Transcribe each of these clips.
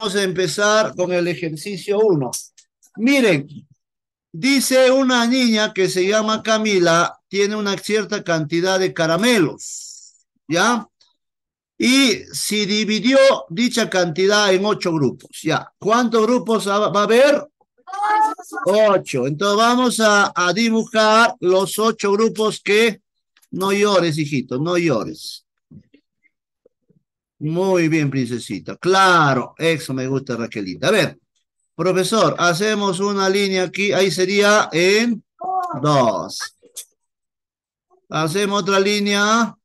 Vamos a empezar con el ejercicio 1. Miren, dice una niña que se llama Camila, tiene una cierta cantidad de caramelos, ¿ya? Y si dividió dicha cantidad en ocho grupos, ¿ya? ¿Cuántos grupos va a haber? Ocho. Entonces vamos a, a dibujar los ocho grupos que... No llores, hijito, no llores. Muy bien, princesita. Claro, eso me gusta, Raquelita. A ver, profesor, hacemos una línea aquí. Ahí sería en dos. Hacemos otra línea.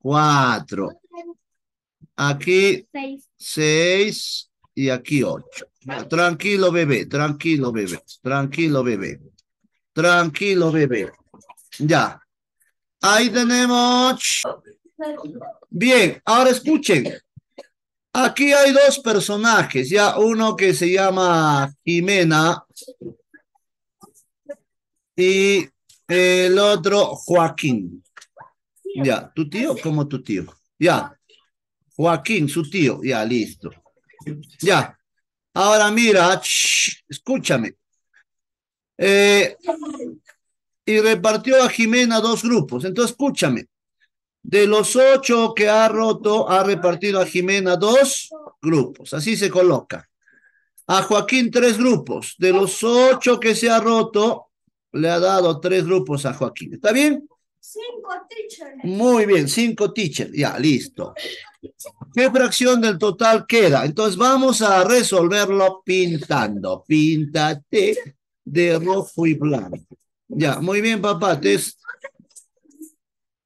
Cuatro. Aquí seis y aquí ocho. Tranquilo, bebé. Tranquilo, bebé. Tranquilo, bebé. Tranquilo, bebé. Ya. Ahí tenemos Bien, ahora escuchen. Aquí hay dos personajes, ya uno que se llama Jimena y el otro Joaquín. Ya, tu tío como tu tío. Ya, Joaquín, su tío, ya, listo. Ya, ahora mira, escúchame. Eh, y repartió a Jimena dos grupos, entonces escúchame. De los ocho que ha roto, ha repartido a Jimena dos grupos. Así se coloca. A Joaquín tres grupos. De los ocho que se ha roto, le ha dado tres grupos a Joaquín. ¿Está bien? Cinco teachers. Muy bien, cinco teachers. Ya, listo. ¿Qué fracción del total queda? Entonces vamos a resolverlo pintando. Píntate de rojo y blanco. Ya, muy bien, papá. Te,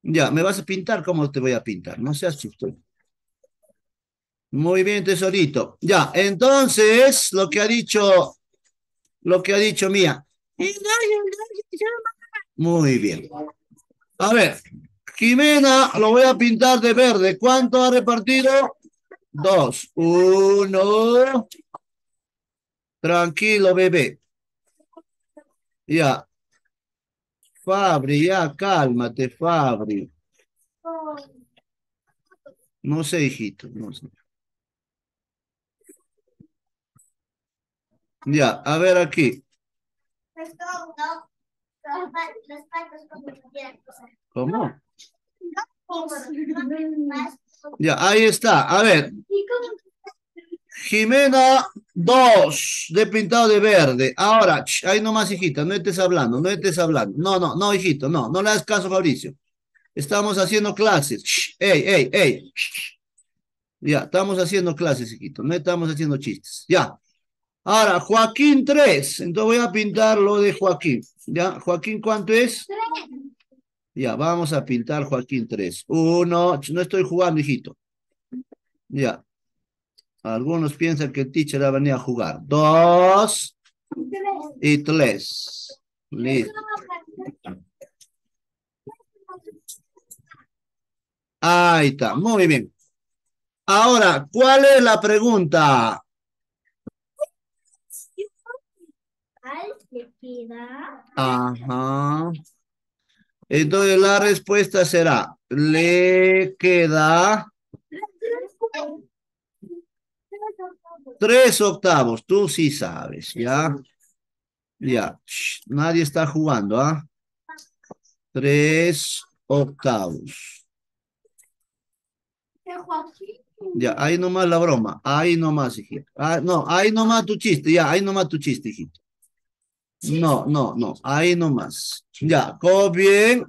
ya, ¿me vas a pintar? ¿Cómo te voy a pintar? No seas chistoso. Muy bien, tesorito. Ya, entonces, lo que ha dicho, lo que ha dicho Mía. Muy bien. A ver, Jimena, lo voy a pintar de verde. ¿Cuánto ha repartido? Dos. Uno. Tranquilo, bebé. Ya, Fabri, ya cálmate, Fabri. No sé, hijito, no sé. Ya, a ver aquí. ¿Cómo? Ya, ahí está. A ver. Jimena, dos de pintado de verde. Ahora, ahí nomás, hijita, no estés hablando, no estés hablando. No, no, no, hijito, no, no le das caso, Fabricio. Estamos haciendo clases. ey, ey, ey. Ya, estamos haciendo clases, hijito, no estamos haciendo chistes. Ya. Ahora, Joaquín, tres. Entonces voy a pintar lo de Joaquín. ¿Ya? Joaquín, ¿cuánto es? Ya, vamos a pintar Joaquín tres. Uno, no estoy jugando, hijito. Ya, algunos piensan que el teacher va a venir a jugar. Dos y tres. Listo. Ahí está, muy bien. Ahora, ¿cuál es la pregunta? Ajá. Entonces la respuesta será, le queda Tres octavos, tú sí sabes, ¿ya? Ya, nadie está jugando, ¿ah? Tres octavos. Ya, ahí nomás la broma, ahí nomás, hijito. Ah, no, ahí nomás tu chiste, ya, ahí nomás tu chiste, hijito. No, no, no, ahí nomás. Ya, copien.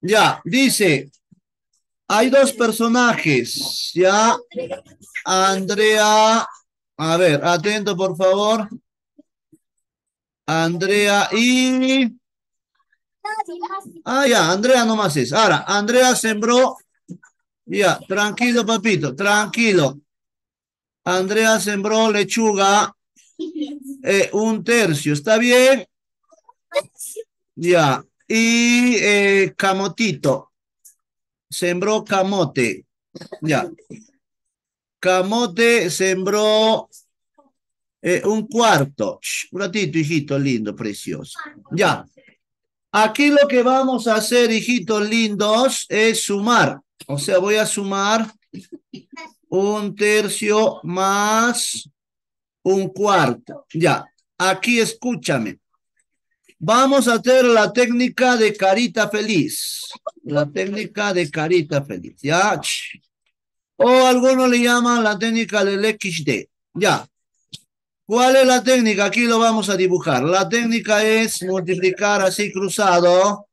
Ya, dice, hay dos personajes, ya. Andrea a ver, atento por favor. Andrea y... Ah, ya, Andrea nomás es. Ahora, Andrea sembró... Ya, tranquilo, papito, tranquilo. Andrea sembró lechuga eh, un tercio, ¿está bien? Ya, y eh, camotito. Sembró camote. Ya, Camote sembró eh, un cuarto. un ratito, hijito lindo, precioso. Ya. Aquí lo que vamos a hacer, hijitos lindos, es sumar. O sea, voy a sumar un tercio más un cuarto. Ya, aquí escúchame. Vamos a hacer la técnica de carita feliz. La técnica de carita feliz, ¿ya? O algunos le llaman la técnica del XD. Ya. ¿Cuál es la técnica? Aquí lo vamos a dibujar. La técnica es multiplicar así cruzado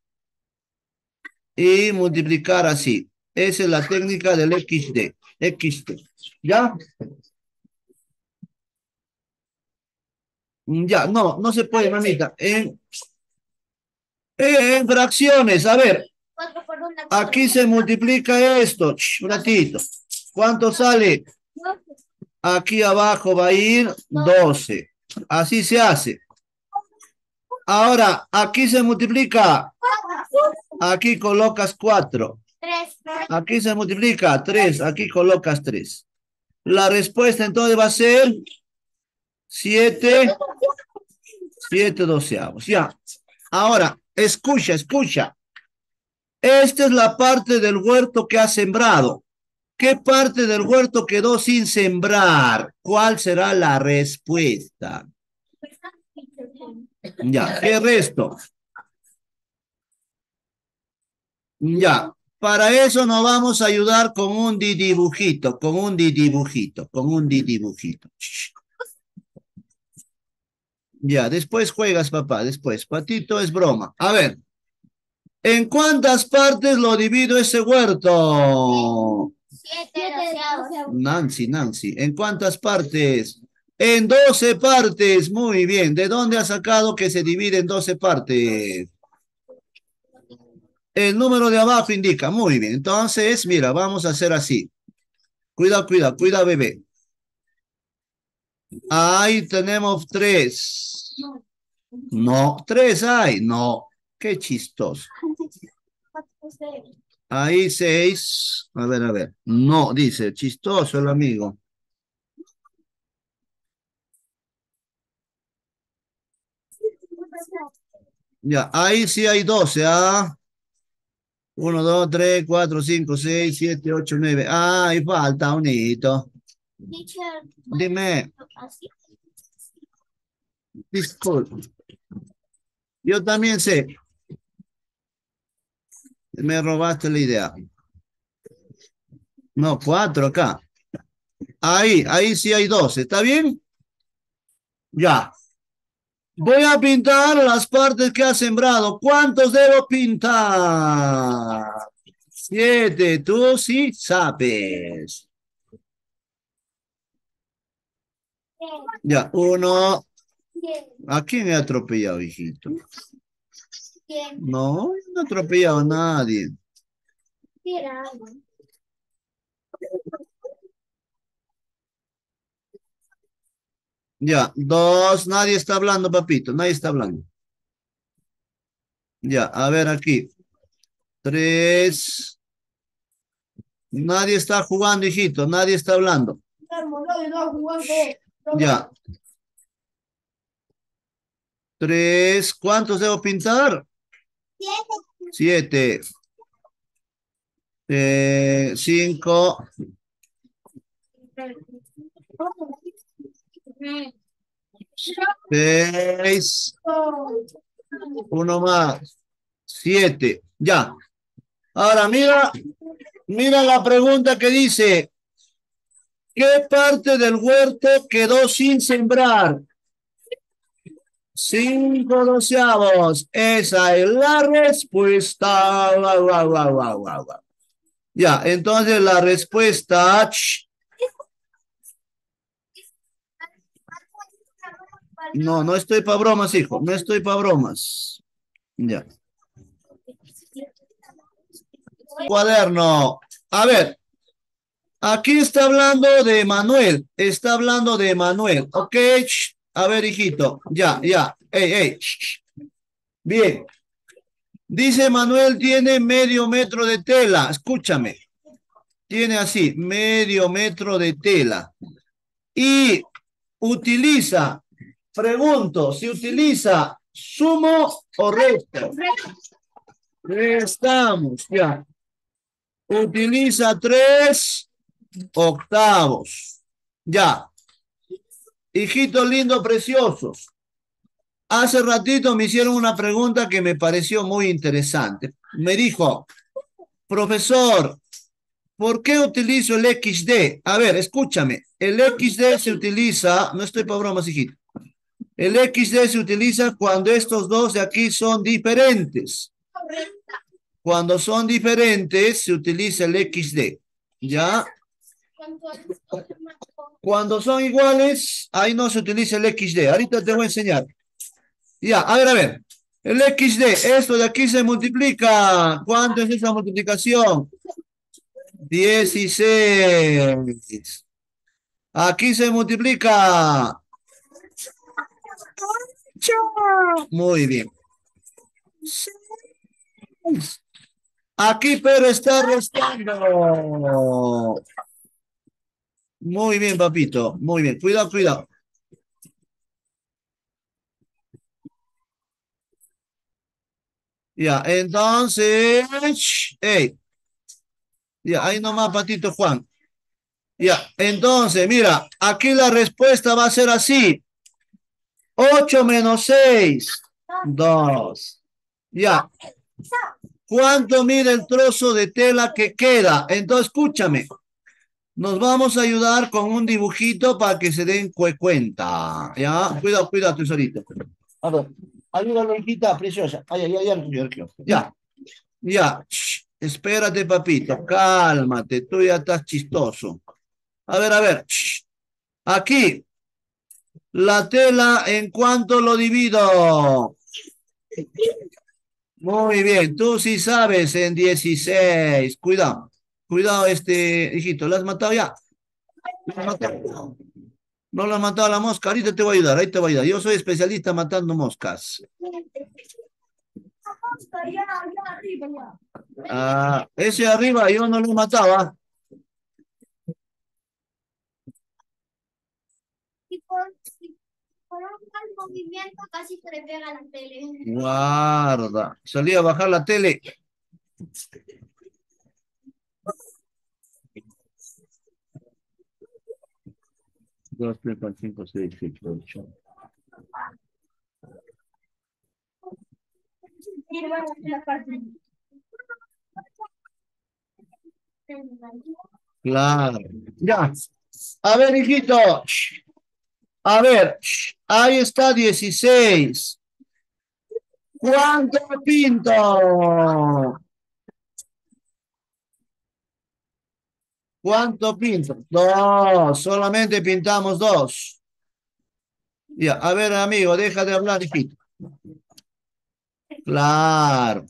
y multiplicar así. Esa es la técnica del XD. XD. ¿Ya? Ya, no, no se puede, mamita. En, en fracciones, a ver. Aquí se multiplica esto. un ratito. ¿Cuánto sale? Aquí abajo va a ir 12. Así se hace. Ahora, aquí se multiplica. Aquí colocas 4. Aquí se multiplica 3. Aquí colocas 3. La respuesta entonces va a ser 7, 7 doceavos. Ya. Ahora, escucha, escucha. Esta es la parte del huerto que ha sembrado. ¿Qué parte del huerto quedó sin sembrar? ¿Cuál será la respuesta? Ya, ¿qué resto? Ya, para eso nos vamos a ayudar con un dibujito, con un dibujito, con un dibujito. Ya, después juegas, papá, después. Patito es broma. A ver, ¿en cuántas partes lo divido ese huerto? Siete Nancy, Nancy, ¿en cuántas partes? En doce partes, muy bien. ¿De dónde ha sacado que se divide en doce partes? El número de abajo indica, muy bien. Entonces, mira, vamos a hacer así. Cuida, cuida, cuida, bebé. Ahí tenemos tres. No, tres hay. No, qué chistoso. Ahí seis. A ver, a ver. No, dice, chistoso el amigo. Ya, ahí sí hay doce, ¿ah? Uno, dos, tres, cuatro, cinco, seis, siete, ocho, nueve. Ah, ahí falta un hito. Dime. Disculpe. Yo también sé. Me robaste la idea. No, cuatro acá. Ahí, ahí sí hay dos. ¿Está bien? Ya. Voy a pintar las partes que ha sembrado. ¿Cuántos debo pintar? Siete. Tú sí sabes. Ya, uno. ¿A quién he atropellado, hijito? No, no he atropellado a nadie. Ya, dos, nadie está hablando, papito, nadie está hablando. Ya, a ver aquí. Tres. Nadie está jugando, hijito, nadie está hablando. Ya. Tres. ¿Cuántos debo pintar? Siete. Eh, cinco. Seis. Uno más. Siete. Ya. Ahora mira, mira la pregunta que dice, ¿Qué parte del huerto quedó sin sembrar? Cinco doceavos. Esa es la respuesta. Ya, entonces la respuesta... No, no estoy para bromas, hijo. No estoy para bromas. Ya. Cuaderno. A ver, Aquí está hablando de Manuel, está hablando de Manuel, ¿ok? A ver, hijito, ya, ya. Bien. Dice Manuel tiene medio metro de tela, escúchame. Tiene así, medio metro de tela. Y utiliza, pregunto, si utiliza sumo o resto. Restamos, ya. Utiliza tres octavos. Ya. Hijitos lindos, preciosos. Hace ratito me hicieron una pregunta que me pareció muy interesante. Me dijo, profesor, ¿por qué utilizo el XD? A ver, escúchame. El XD se utiliza, no estoy para bromas, hijito. El XD se utiliza cuando estos dos de aquí son diferentes. Cuando son diferentes, se utiliza el XD. ¿Ya? Cuando son iguales, ahí no se utiliza el XD. Ahorita te voy a enseñar. Ya, a ver, a ver. El XD, esto de aquí se multiplica. ¿Cuánto es esa multiplicación? 16. Aquí se multiplica. Muy bien. Aquí pero está restando. Muy bien, papito. Muy bien. Cuidado, cuidado. Ya, entonces, hey, ya, ahí nomás, patito Juan. Ya, entonces, mira, aquí la respuesta va a ser así. 8 menos 6, 2. Ya. ¿Cuánto mide el trozo de tela que queda? Entonces, escúchame. Nos vamos a ayudar con un dibujito para que se den cuenta. ¿Ya? Cuidado, cuidado, tesorito. A ver, ayúdame, hijita preciosa. Ay, ay, ay, ay, Ya. Ya. Espérate, papito. Cálmate. Tú ya estás chistoso. A ver, a ver. Aquí. La tela, ¿en cuánto lo divido? Muy bien, tú sí sabes en 16. Cuidado, cuidado, este hijito, ¿lo has matado ya? No lo has matado a la mosca, ahorita te voy a ayudar, ahí te voy a ayudar. Yo soy especialista matando moscas. Ah, ese arriba yo no lo mataba. Con un mal movimiento casi se le pega la tele. Guarda. Salí a bajar la tele. Dos, tres, cuatro, cinco, seis, siete, ocho. Claro. Ya. A ver, hijito. A ver, ahí está 16. ¿Cuánto pinto? ¿Cuánto pinto? Dos, solamente pintamos dos. Ya, a ver, amigo, deja de hablar, hijito. Claro.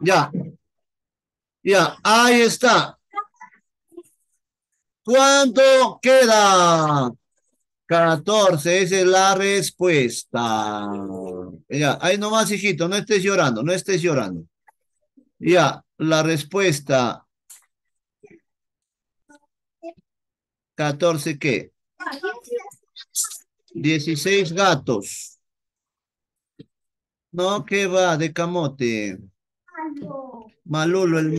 Ya. Ya, ahí está. ¿Cuánto queda? 14, esa es la respuesta. Ya, ahí nomás, hijito, no estés llorando, no estés llorando. Ya, la respuesta. 14, ¿qué? 16 gatos. No, ¿qué va? De camote. Malulo el